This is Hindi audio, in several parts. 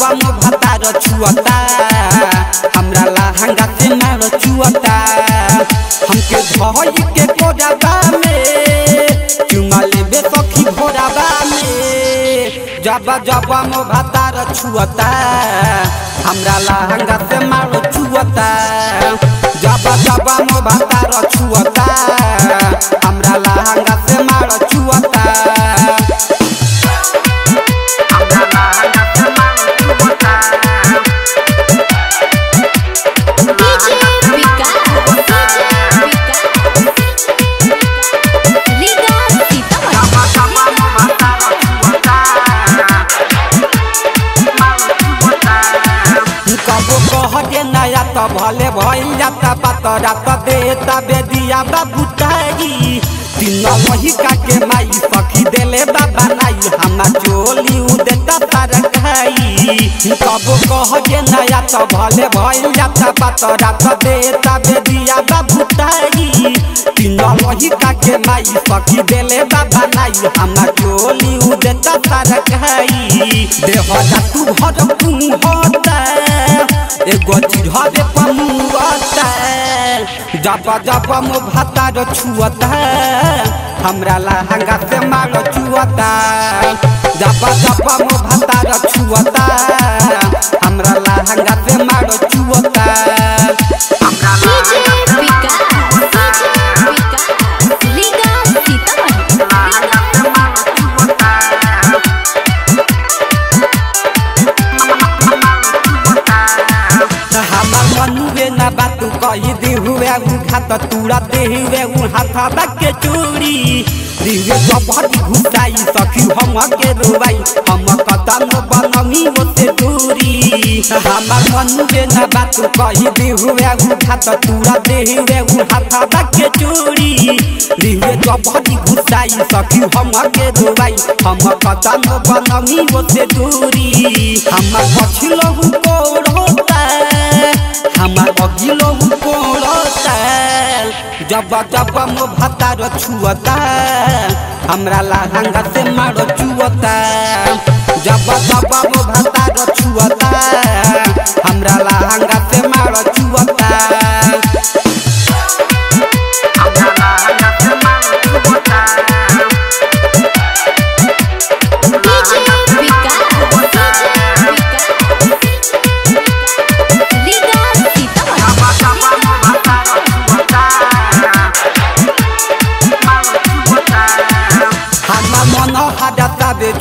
जब म भतार छुअता हमरा लहंगा से मार चुअता हमके धोई के कोराबा में, चुमा लेबे सखी भोराबा में। जब जब म भतार छुअता हमरा लहंगा से मारो छुअता जब जब म भतार कबो कहके नया त भले भइल जाता बात रात देता बेदिया बाबूताई दिन वही काके माई सखी देले बाबा नाई हमा चोली उ देता तार खाई कबो कहके नया त भले भइल जाता बात रात देता बेदिया बाबूताई दिन वही काके माई सखी देले बाबा नाई हमा चोली उ देता तार खाई देह तू भर तू होता एगो चिढ़ावे पमुआता जब जब मो भातार छुअता हमरा लहंगा से मार चुअता जब जब मो ना बात कही दी हुए उ खात तूरा दे हुए उ हाथा बाके चोरी। दिवे जबरी घुटाई सखी हम के रोवाई हम कदम बनमी ओते दूरी हमार मन मनुवे ना बात कही दी हुए उ खात तूरा दे हुए उ हाथा बाके चोरी। दिवे जबरी घुटाई सखी हम के रोवाई हम कदम बनमी ओते दूरी हमार पछिलो कोड़ जब जब मो भतार छुअता। हमरा लहंगा से मारो चुअता जब जब मो भतार छुअता, हमरा लहंगा से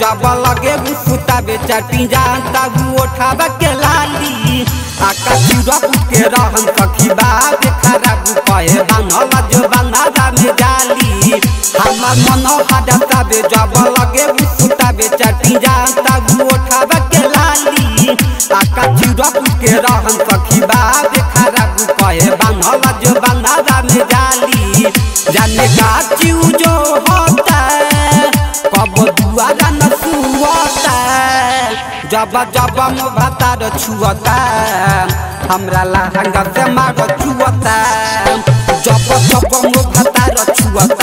जब लगे सुता बे चटी जानता उठावा के लाली। आका चूड़ा के रहन सखी बाबे खराब कहे बनला जो बनला में जाली। हमा मन हडता बे जब लगे सुता बे चटी जानता उठावा के लाली। आका चूड़ा के रहन सखी बाबे खराब कहे बनला जो बनला में जाली। जाने का चीऊ जब जाबा मो र छुअता हमरा लहंगा से मागो छुवता जब जब मो र छुअता